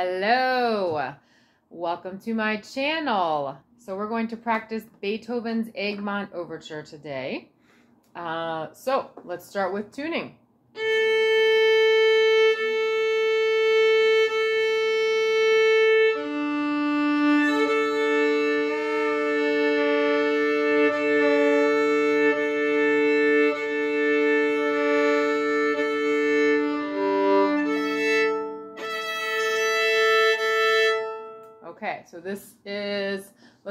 Hello, welcome to my channel. So we're going to practice Beethoven's Egmont Overture today. Uh, so let's start with tuning.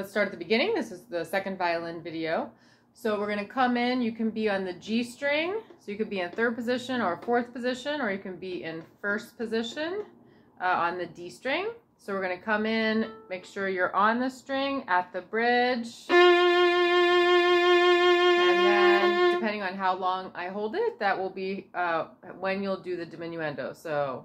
Let's start at the beginning. This is the second violin video. So we're going to come in, you can be on the G string, so you could be in third position or fourth position, or you can be in first position uh, on the D string. So we're going to come in, make sure you're on the string at the bridge. And then, depending on how long I hold it, that will be uh, when you'll do the diminuendo. So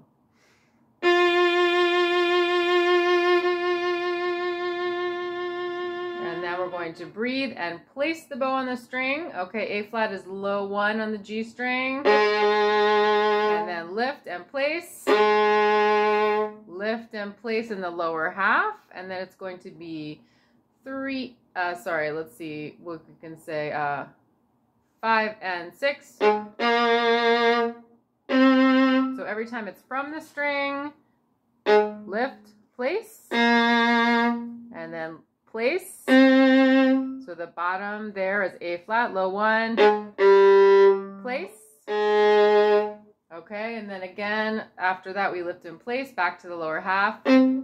now we're going to breathe and place the bow on the string. Okay, A flat is low one on the G string. And then lift and place. Lift and place in the lower half. And then it's going to be three, uh, sorry, let's see what we can say, uh, five and six. So every time it's from the string, lift, place, and then place. So the bottom there is A flat, low one, place. Okay, and then again, after that we lift in place, back to the lower half. And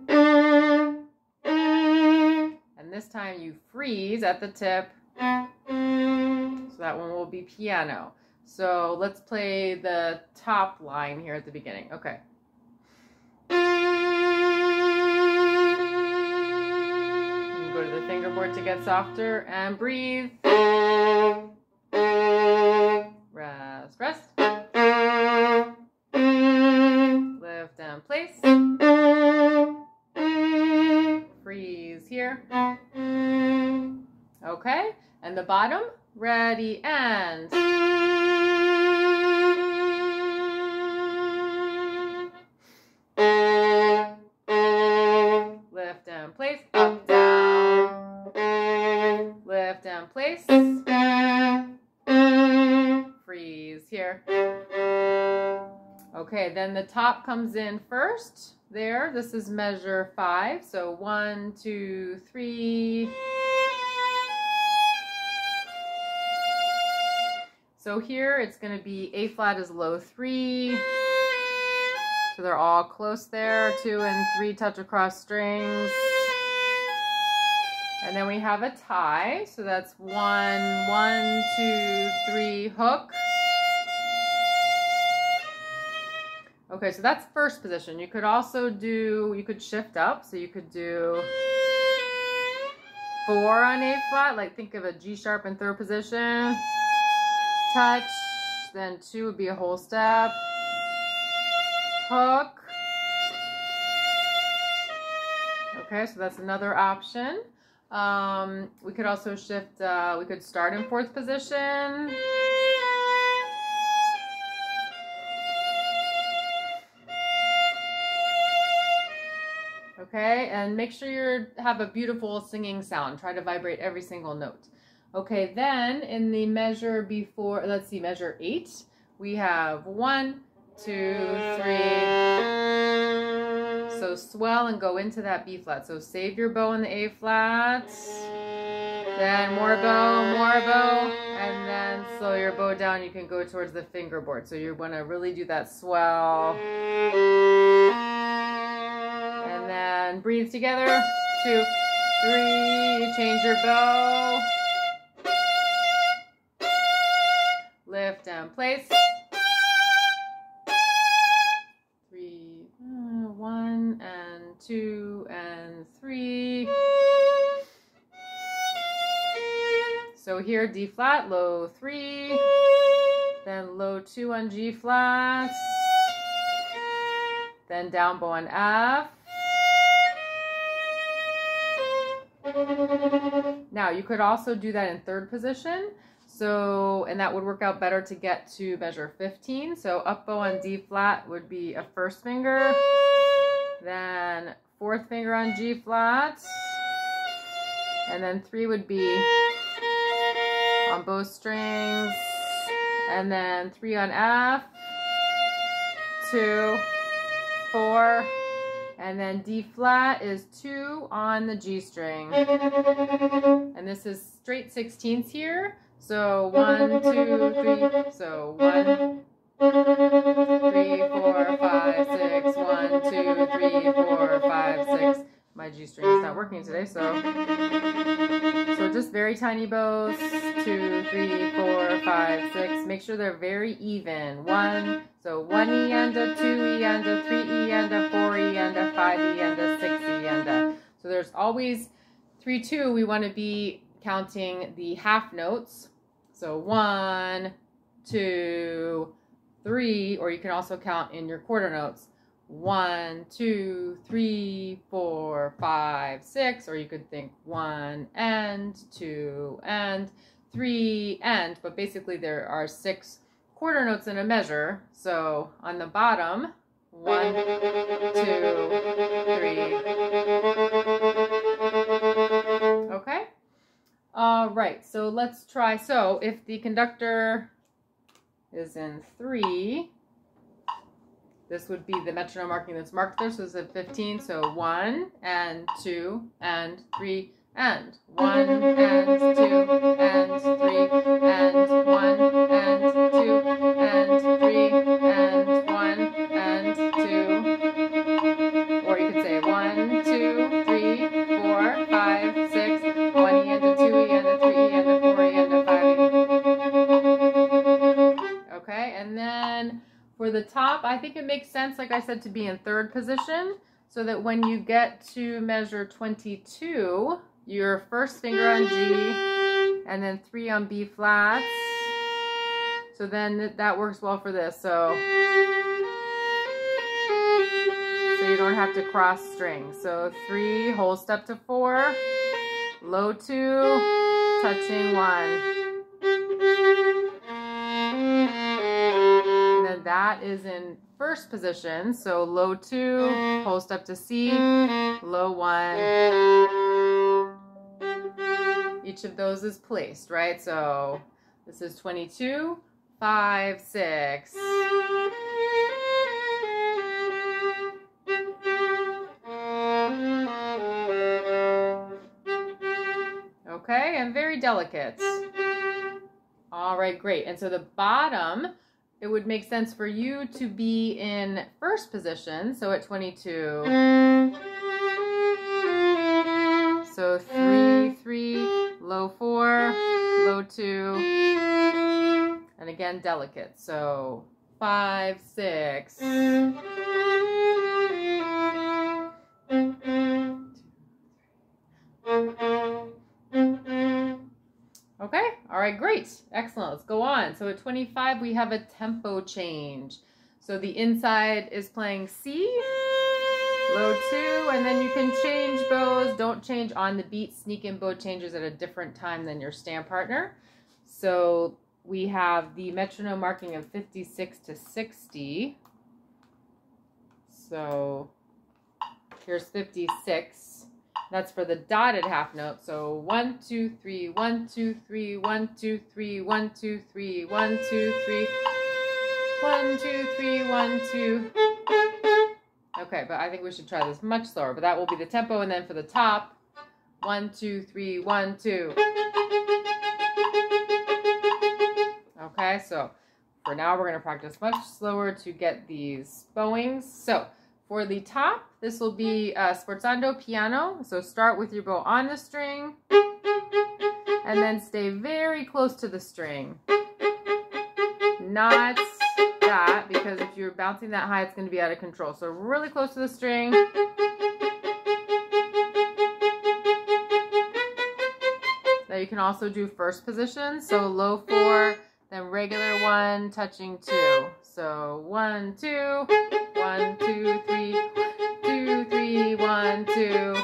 this time you freeze at the tip. So that one will be piano. So let's play the top line here at the beginning. Okay. To get softer and breathe. Rest, rest. Lift and place. Freeze here. Okay, and the bottom, ready and. Freeze here. Okay, then the top comes in first. There, this is measure five. So one, two, three. So here it's going to be A flat is low three. So they're all close there. Two and three touch across strings. And then we have a tie. So that's one, one, two, three, hook. Okay, so that's first position. You could also do, you could shift up. So you could do four on A flat. Like think of a G sharp in third position. Touch. Then two would be a whole step hook. Okay, so that's another option. Um, we could also shift, uh, we could start in fourth position. Okay, and make sure you have a beautiful singing sound. Try to vibrate every single note. Okay, then in the measure before, let's see, measure eight, we have one, two, three. So swell and go into that B flat. So save your bow in the A flat. Then more bow, more bow. And then slow your bow down. You can go towards the fingerboard. So you want to really do that swell. And then breathe together. Two, three. Change your bow. Lift uh, and place. two, and three. So here, D flat, low three, then low two on G flat, then down bow on F. Now you could also do that in third position. So, and that would work out better to get to measure 15. So up bow on D flat would be a first finger. Then fourth finger on G flat. And then three would be on both strings. And then three on F. Two, four, and then D flat is two on the G string. And this is straight sixteenths here. So one, two, three. So one, three, four, five, six. One, two, three, four, five, six. My G string is not working today, so very tiny bows. Two, three, four, five, six. Make sure they're very even. One, so one E and a two E and a three E and a four E and a five E and a six E and a. So there's always three, two. We want to be counting the half notes. So one, two, three, or you can also count in your quarter notes. One, two, three, four, five, six, or you could think one and two and three and, but basically there are six quarter notes in a measure. So on the bottom, one, two, three. Okay. All right, so let's try. So if the conductor is in three, this would be the metronome marking that's marked there. So it's at 15. So one and two and three and one and two and three and one and two and three and one and two. Or you could say one, two, for the top, I think it makes sense, like I said, to be in third position so that when you get to measure 22, your first finger on G, and then three on B flats. So then that works well for this. So, so you don't have to cross strings. So three, whole step to four, low two, touching one. That is in first position. So low two, whole step to C, low one each of those is placed, right? So this is 22, 5, 6. Okay, and very delicate. All right, great. And so the bottom, it would make sense for you to be in first position, so at 22. So 3, 3, low 4, low 2, and again delicate. So 5, 6. All right, great. Excellent. Let's go on. So at 25, we have a tempo change. So the inside is playing C low two, and then you can change bows. Don't change on the beat. Sneak in bow changes at a different time than your stand partner. So we have the metronome marking of 56 to 60. So here's 56. That's for the dotted half note. So one, two, three, one, two, three, one, two, three, one, two, three, one, two, three, one, two, three, one, two. Okay, but I think we should try this much slower. But that will be the tempo. And then for the top, one, two, three, one, two. Okay, so for now, we're going to practice much slower to get these bowings. So for the top, this will be uh, sforzando piano. So start with your bow on the string and then stay very close to the string. Not that because if you're bouncing that high, it's going to be out of control. So really close to the string. Now you can also do first position. So low four, then regular one, touching two. So one, two, one, two, three, two, three, one, two.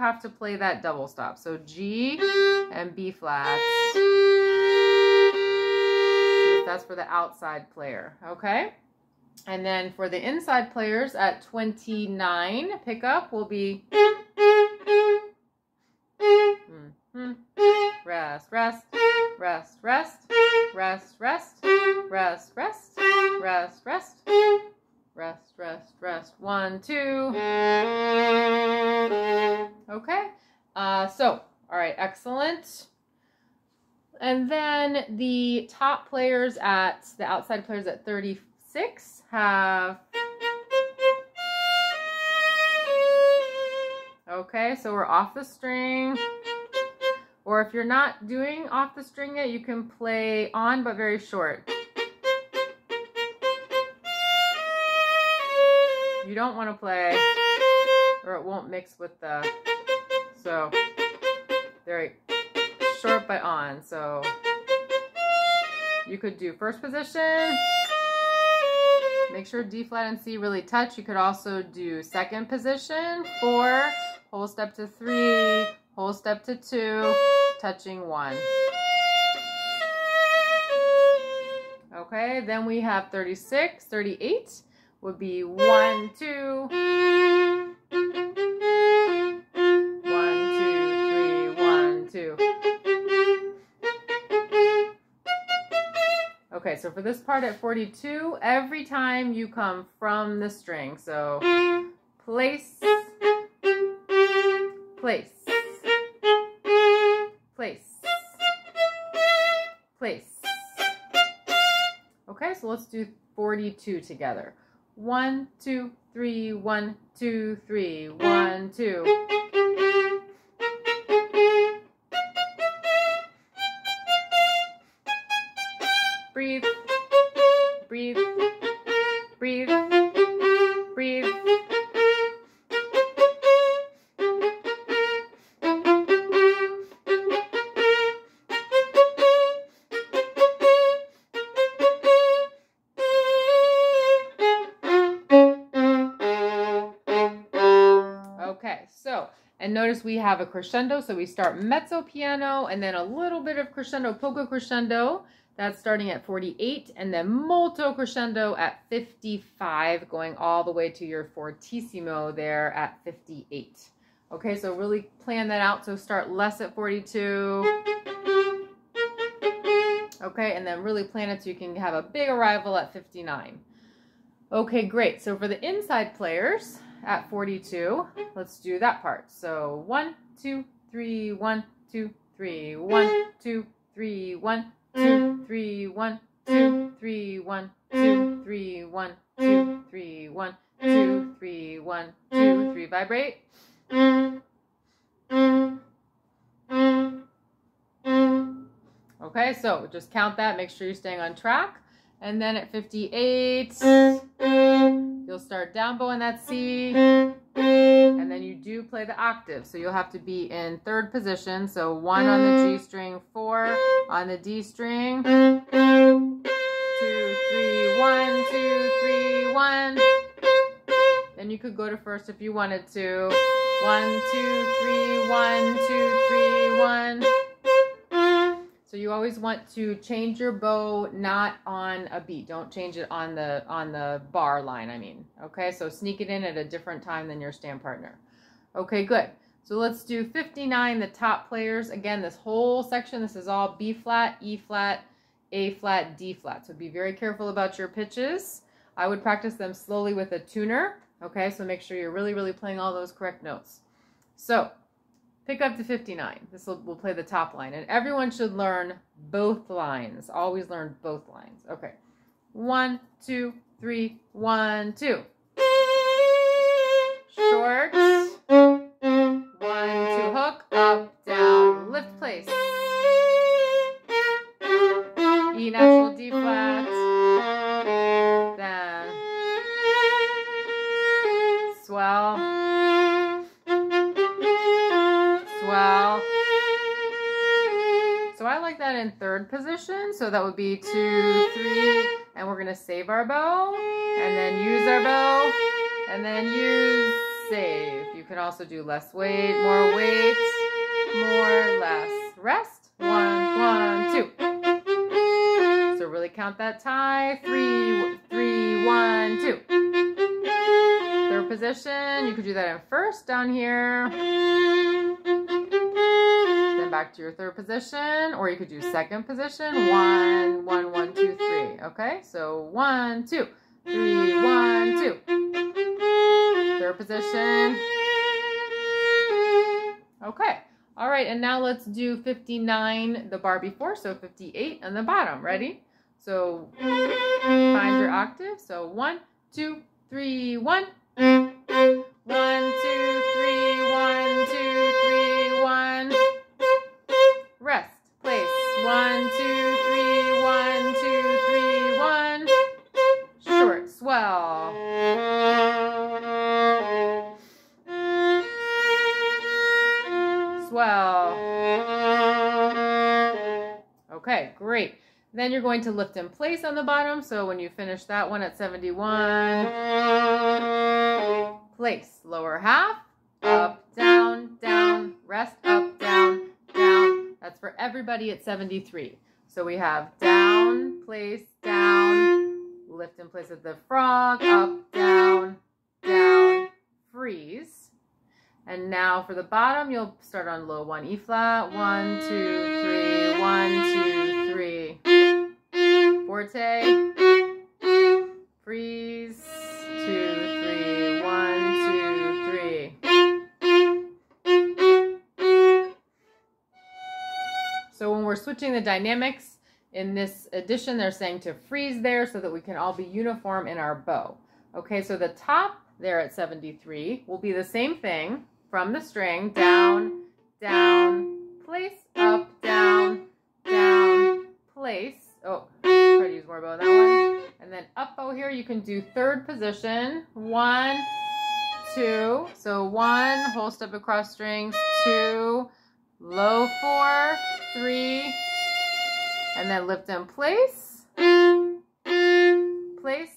have to play that double stop. So G and B flats. That's for the outside player, okay? And then for the inside players at 29, pickup will be mm-hmm. rest, rest, rest, rest, rest, rest, rest, rest, rest, rest, rest, rest, rest. One, two. Okay. Uh, so, all right, excellent. And then the top players at the outside players at 36 have. Okay, so we're off the string. Or if you're not doing off the string yet, you can play on but very short. You don't want to play or it won't mix with the, so very short but on. So you could do first position, make sure D flat and C really touch. You could also do second position, four, whole step to three, whole step to two, touching one. Okay, then we have 36, 38 would be one, two, one, two, three, one, two. Okay, so for this part at 42, every time you come from the string, so place, place, place, so let's do 42 together. One, two, three, one, two, three, one, two. We have a crescendo, so we start mezzo piano and then a little bit of crescendo, poco crescendo. That's starting at 48, and then molto crescendo at 55, going all the way to your fortissimo there at 58. Okay, so really plan that out. So start less at 42. Okay, and then really plan it so you can have a big arrival at 59. Okay, great. So for the inside players at 42, let's do that part. So one, two, three, one, two, three, one, two, three, one, two, three, one, two, three, one, two, three, one, two, three, one, two, three, one, two, three. Vibrate. Okay, so just count that. Make sure you're staying on track. And then at 58, you'll start down bow in that C. And then you do play the octave. So you'll have to be in third position. So one on the G string, four on the D string. Two, three, one, two, three, one. Then you could go to first if you wanted to. One, two, three, one, two, three, one. So you always want to change your bow not on a beat. Don't change it on the on the bar line, I mean. Okay? So sneak it in at a different time than your stand partner. Okay, good. So let's do 59, the top players. Again, this whole section, this is all B flat, E flat, A flat, D flat. So be very careful about your pitches. I would practice them slowly with a tuner. Okay, so make sure you're really, really playing all those correct notes. So pick up to 59. This will we'll play the top line. And everyone should learn both lines. Always learn both lines. Okay. One, two, three, one, two. Short. So that would be two, three, and we're gonna save our bow, and then use our bow, and then use save. You can also do less weight, more weight, more, less. Rest. One, one, two. So really count that tie. Three, three, one, two. Third position, you could do that in first down here. Back to your third position, or you could do mm. second position. Mm. One, one, one, two, three. Okay, so one, two, three, one, two. Third position. Okay. All right, and now let's do 59 the bar before, so 58 on the bottom. Ready? So find your octave. So one, two, three. One, Then you're going to lift in place on the bottom. So when you finish that one at 71, place, lower half, up, down, down, rest, up, down, down. That's for everybody at 73. So we have down, place, down, lift in place of the frog, up, down, down, freeze. And now for the bottom, you'll start on low one, E flat, one, two, three, one, two, we're switching the dynamics in this edition, they're saying to freeze there so that we can all be uniform in our bow. Okay, so the top there at 73 will be the same thing from the string, down, down, place, up, down, down, place. Oh, try to use more bow on that one. And then up bow here, you can do third position. One, two. So one, whole step across strings, two, low four, three, and then lift in place, place,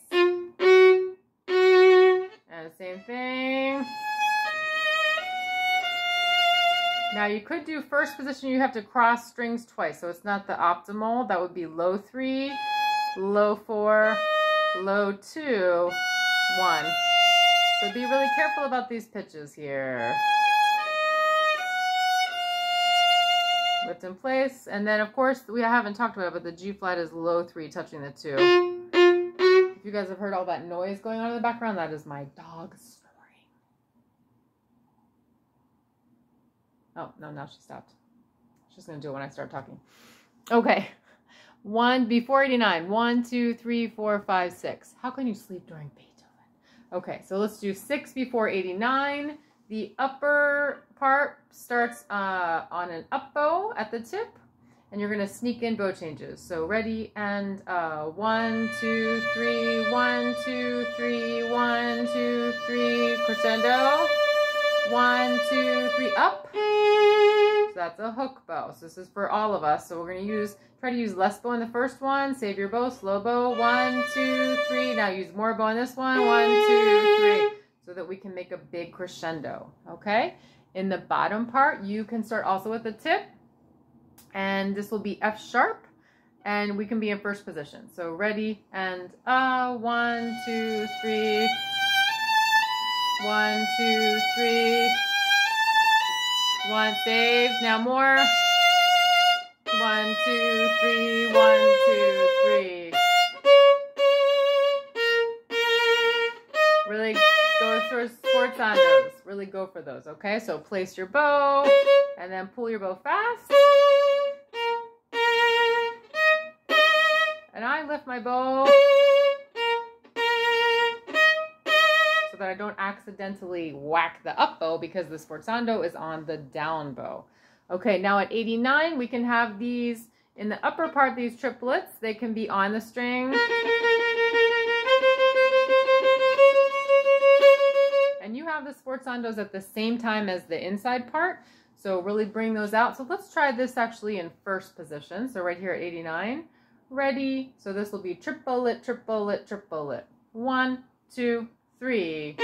and same thing. Now you could do first position, you have to cross strings twice, so it's not the optimal. That would be low three, low four, low two, one. So be really careful about these pitches here. In place, and then of course, we haven't talked about it, but the G flat is low three touching the two. If you guys have heard all that noise going on in the background, that is my dog snoring. Oh, no, now she stopped. She's going to do it when I start talking. Okay. One, before 89. One, two, three, four, five, six. How can you sleep during Beethoven? Okay, so let's do six before 89. The upper part starts uh, on an up bow at the tip, and you're going to sneak in bow changes. So ready, and uh, one, two, three, one, two, three, one, two, three, crescendo. One, two, three, up. So that's a hook bow. So this is for all of us. So we're going to use, try to use less bow in the first one. Save your bow, slow bow. One, two, three. Now use more bow in this one. One, two, three. So that we can make a big crescendo. Okay? In the bottom part, you can start also with the tip. And this will be F sharp. And we can be in first position. So ready and uh, one, two, three. One, two, three. One, save. Now more. One, two, three. One, two, three. Really go for those, okay? So place your bow and then pull your bow fast. And I lift my bow. So that I don't accidentally whack the up bow because the sforzando is on the down bow. Okay, now at 89, we can have these in the upper part, these triplets, they can be on the string. Have the sforzandos at the same time as the inside part. So really bring those out. So let's try this actually in first position. So right here at 89. Ready. So this will be triple lit, triple triplet, triplet, triplet. One, two, three.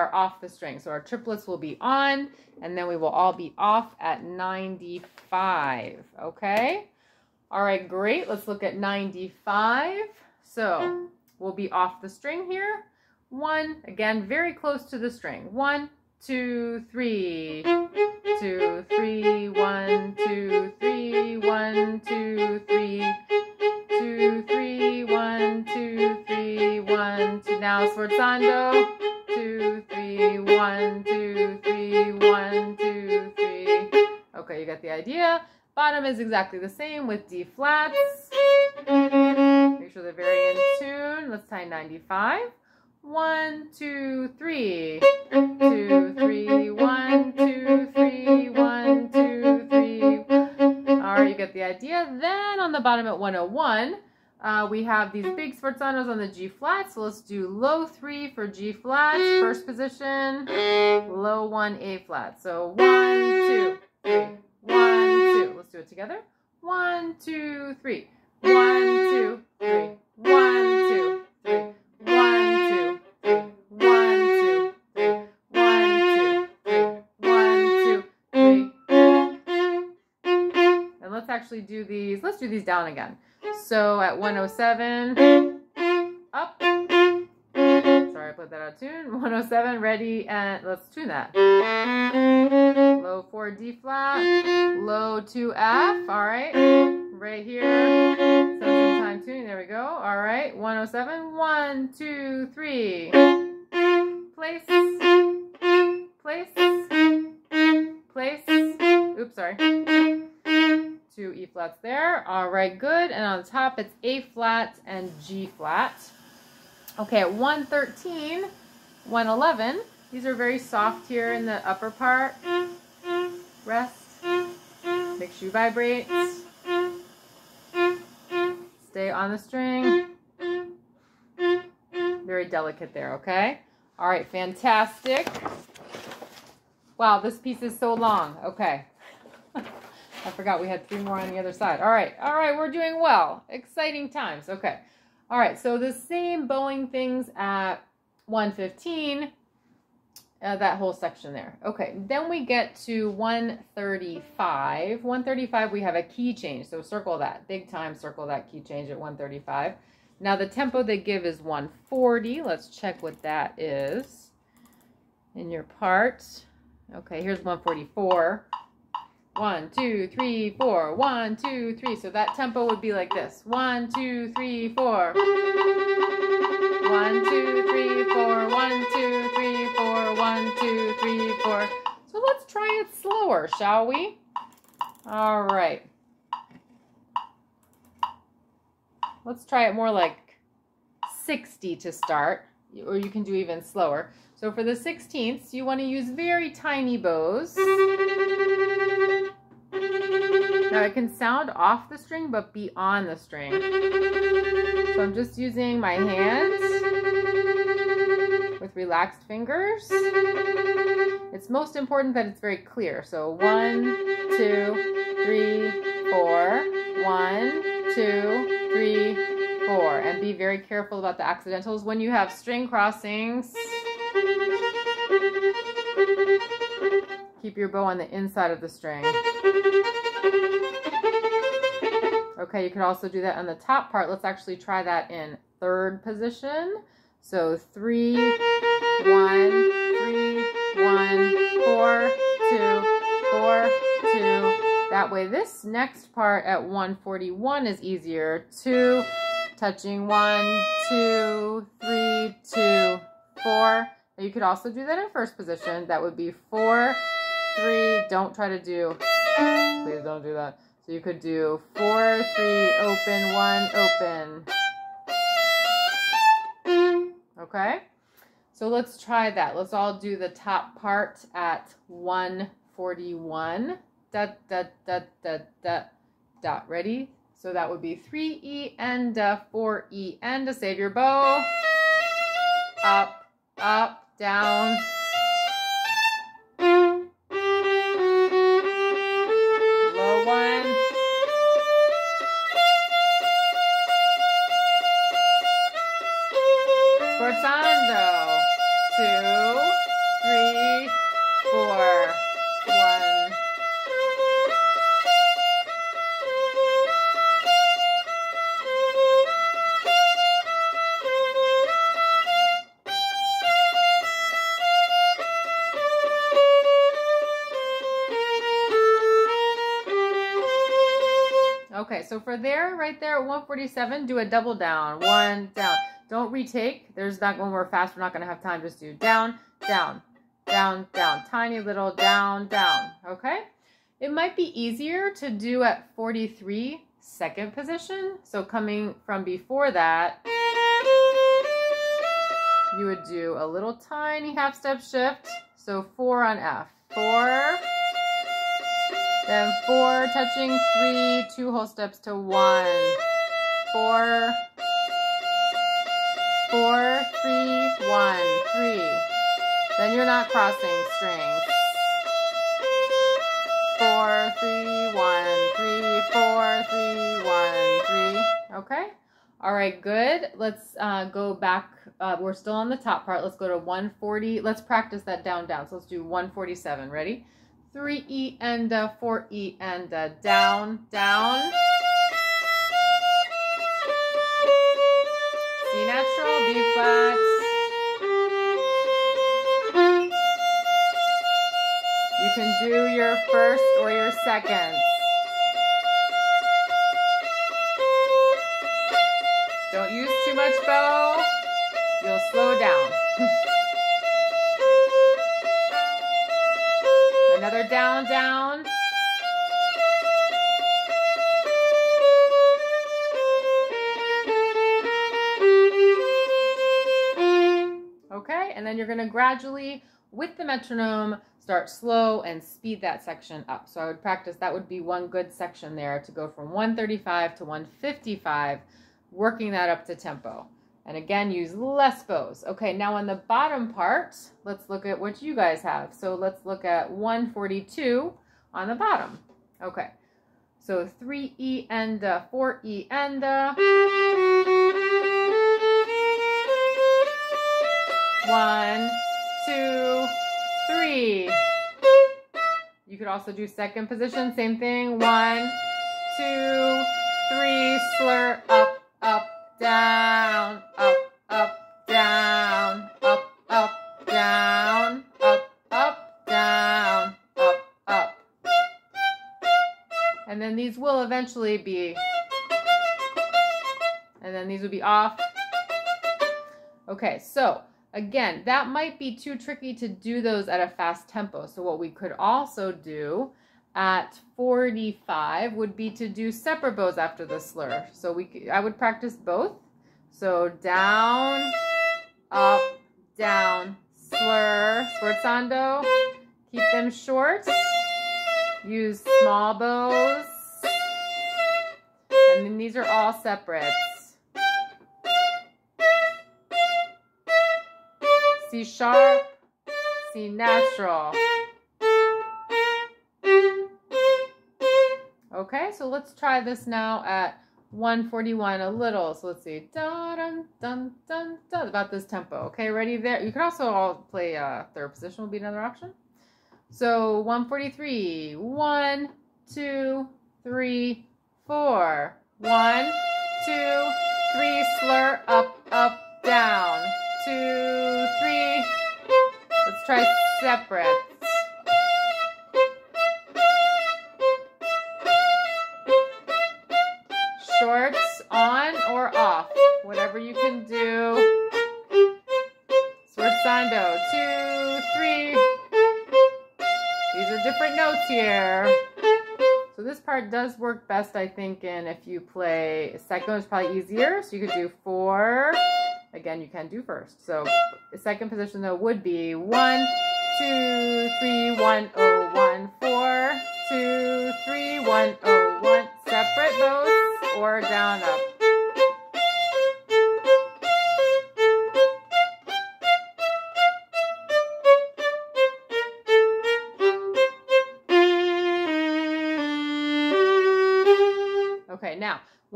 Are off the string. So our triplets will be on, and then we will all be off at 95. Okay? All right, great. Let's look at 95. So we'll be off the string here. One, again, very close to the string. One, two, three, two, three, one, two, three, one, two, three, two, three, one, two, three, one, two. Now sforzando. Two, three, one, two, three, one, two, three. Okay, you got the idea. Bottom is exactly the same with D flats. Make sure they're very in tune. Let's tie 95. One, two, three. Two, three, one, two, three, one, two, three. All right, you get the idea. Then on the bottom at 101, uh, we have these mm. big sforzanos on the G flat. So let's do low three for G flat, mm. first position, mm. low one, A flat. So one, two, three. One, two. Let's do it together. One, two, three. One, two, three. One, two, three. One, two, three. One, two, three. One, two, three. One, two, three. And let's actually do these. Let's do these down again. So at 107, up. Sorry, I put that out of tune. 107, ready, and let's tune that. Low 4 D flat, low 2 F, all right, right here, some time tuning, there we go, all right, 107, 1, 2, 3, place, place, place, oops, sorry, two E flats there, all right, good, and on top it's A flat and G flat, okay, at 113, 111, these are very soft here in the upper part. Rest. Make sure you vibrate. Stay on the string. Very delicate there, okay? All right, fantastic. Wow, this piece is so long. Okay. I forgot we had three more on the other side. All right, all right, we're doing well. Exciting times. Okay. All right, so the same bowing things at 115 uh, that whole section there. Okay, then we get to 135. 135, we have a key change, so circle that. Big time, circle that key change at 135. Now the tempo they give is 140. Let's check what that is in your part. Okay, here's 144. One, two, three, four. One, two, three. So that tempo would be like this. One, two, three, four. One, two, three, four. One, two, three, four. One, two, three, four. So let's try it slower, shall we? All right. Let's try it more like 60 to start, or you can do even slower. So for the 16ths, you want to use very tiny bows. Now it can sound off the string, but be on the string. So I'm just using my hands with relaxed fingers. It's most important that it's very clear. So one, two, three, four. One, two, three, four. And be very careful about the accidentals when you have string crossings. Keep your bow on the inside of the string. Okay, you could also do that on the top part. Let's actually try that in third position. So three, one, three, one, four, two, four, two. That way this next part at 141 is easier. Two, touching one, two, three, two, four. You could also do that in first position. That would be four, three. Don't try to do, please don't do that. So you could do four, three, open, one, open. Okay? So let's try that. Let's all do the top part at 141. Da, da, da, da, da, dot. Ready? So that would be 3E and a 4E and a save your bow. Up, up, down. So for there, right there at 147, do a double down. One, down. Don't retake. There's not when we're fast, we're not going to have time. Just do down, down, down, down. Tiny little down, down. Okay? It might be easier to do at 43 second position. So coming from before that, you would do a little tiny half step shift. So four on F. Four, then four, touching three, two whole steps to one. Four, four, three, one, three. Then you're not crossing strings. Four, three, one, three, four, three, one, three. Okay? All right, good. Let's uh, go back. Uh, we're still on the top part. Let's go to 140. Let's practice that down, down. So let's do 147. Ready? 3E and uh, 4E and uh, down, down. C natural, B flat. You can do your first or your second. Don't use too much bow. You'll slow down. Another down, down. Okay, and then you're gonna gradually, with the metronome, start slow and speed that section up. So I would practice, that would be one good section there to go from 135 to 155, working that up to tempo. And again, use less bows. Okay, now on the bottom part, let's look at what you guys have. So let's look at 142 on the bottom. Okay, so 3E and uh, 4E and uh, one, two, three. You could also do second position, same thing. One, two, three, slur up, down, up, up, down, up, up, down, up, up, down, up, up. And then these will eventually be, and then these will be off. Okay, so again, that might be too tricky to do those at a fast tempo. So what we could also do at 45 would be to do separate bows after the slur. So we I would practice both. So down, up, down, slur, sforzando. Keep them short. Use small bows. And then these are all separate. C sharp, C natural. Okay, so let's try this now at 141 a little. So let's see. Dun, dun, dun, dun, dun, about this tempo. Okay, ready there? You can also all play uh, third position will be another option. So 143. One, two, three, four. One, two, three, slur, up, up, down. Two, three. Let's try separate. Whatever you can do. Sforzando, two, three. These are different notes here. So this part does work best, I think, in if you play second is probably easier. So you could do four. Again, you can do first. So the second position though would be one, two, three, one, oh, one, four, two, three, one, oh,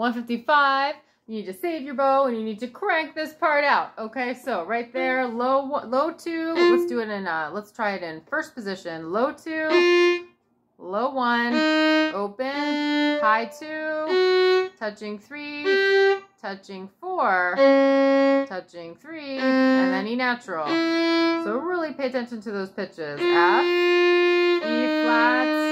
155. you need to save your bow and you need to crank this part out. Okay, so right there, low one, low two. Let's do it in, uh, let's try it in first position. Low two, low one, open, high two, touching three, touching four, touching three, and then E natural. So really pay attention to those pitches. F, E flat,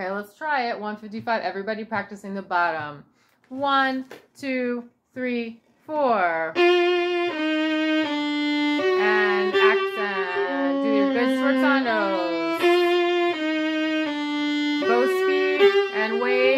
Okay, let's try it. 155. Everybody practicing the bottom. One, two, three, four. And accent. Do your good sforzando. Bow speed and weight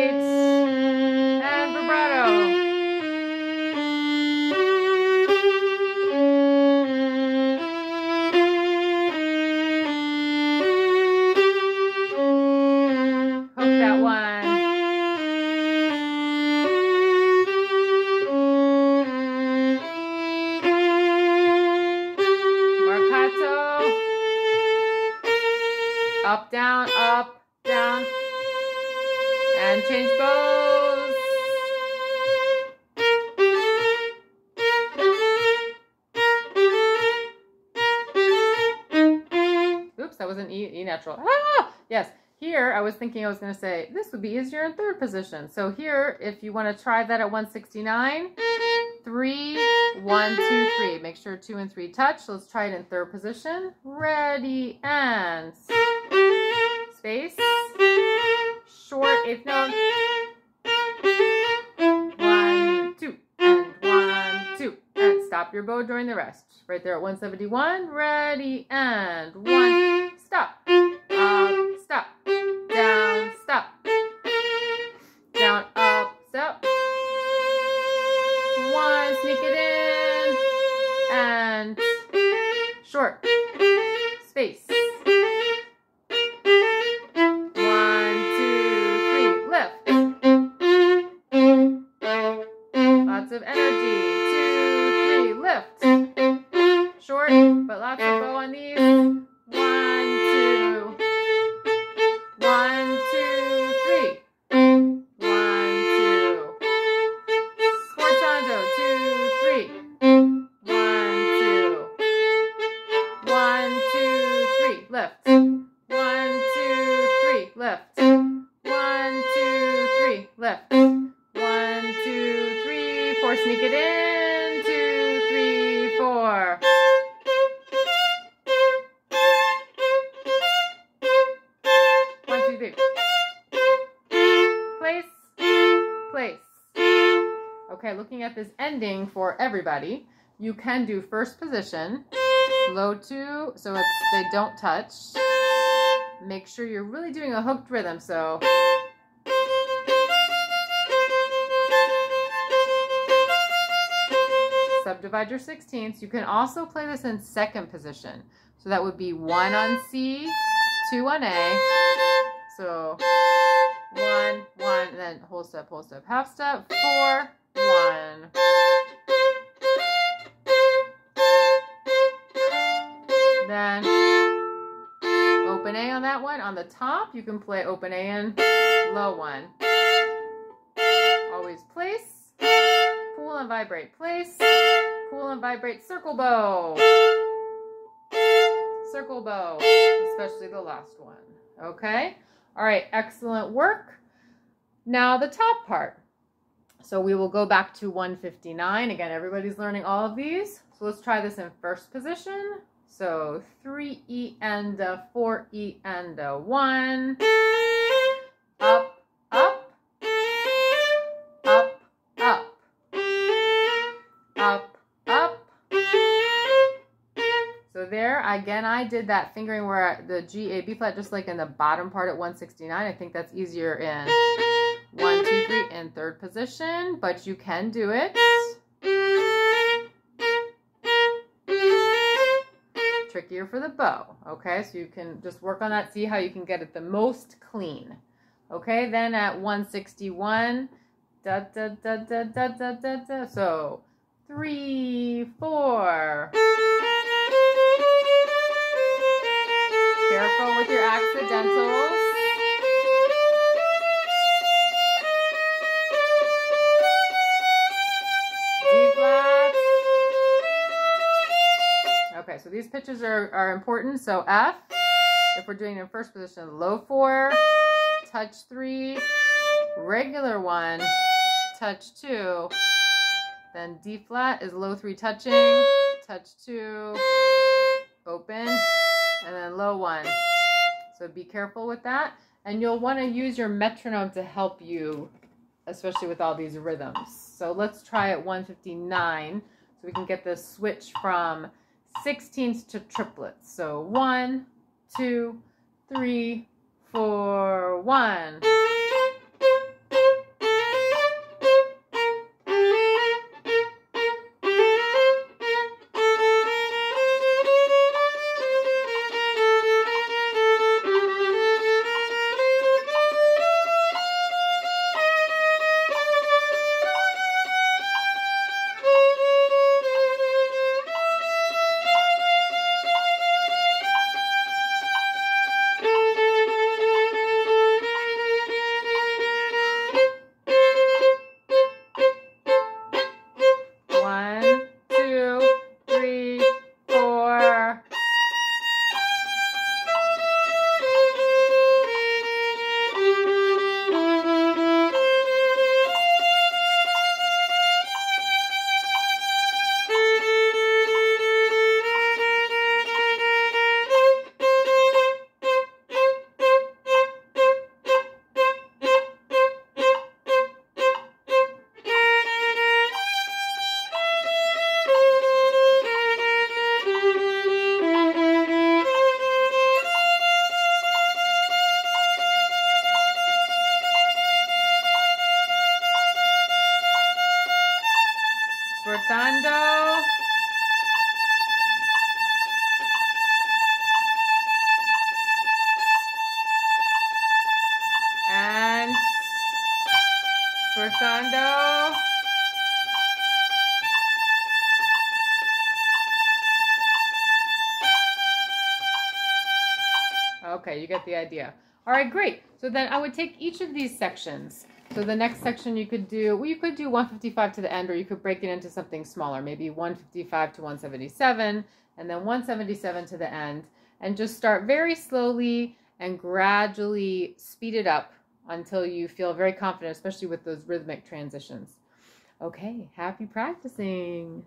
natural. Ah! Yes, here I was thinking I was going to say this would be easier in third position. So here, if you want to try that at 169, three, one, two, three. Make sure two and three touch. Let's try it in third position. Ready and space. Short eighth note. One, two, and one, two. And stop your bow during the rest. Right there at 171. Ready and one. Stop. For everybody, you can do first position, low two, so it's they don't touch. Make sure you're really doing a hooked rhythm, so subdivide your sixteenths. You can also play this in second position. So that would be one on C, two on A. So one, one, and then whole step, whole step, half step, four, one. Then open A on that one. On the top, you can play open A and low one. Always place, pull and vibrate, place, pull and vibrate, circle bow. Circle bow, especially the last one. Okay? All right, excellent work. Now the top part. So we will go back to 159. Again, everybody's learning all of these. So let's try this in first position. So 3E and a 4E and a 1. Up, up, up, up, up, up. So there, again, I did that fingering where the G, A, B flat, just like in the bottom part at 169. I think that's easier in one, two, three in third position, but you can do it. Trickier for the bow, okay? So you can just work on that, see how you can get it the most clean. Okay, then at 161, da da da da da da da da. So three, four. Careful with your accidentals. So these pitches are, are important. So F, if we're doing in first position, low four, touch three, regular one, touch two, then D flat is low three touching, touch two, open, and then low one. So be careful with that. And you'll want to use your metronome to help you, especially with all these rhythms. So let's try at 159 so we can get this switch from sixteenths to triplets. So one, two, three, four, one. One, Okay, you get the idea. All right, great. So then I would take each of these sections. So the next section you could do, well, you could do 155 to the end, or you could break it into something smaller, maybe 155 to 177, and then 177 to the end, and just start very slowly and gradually speed it up until you feel very confident, especially with those rhythmic transitions. Okay, happy practicing.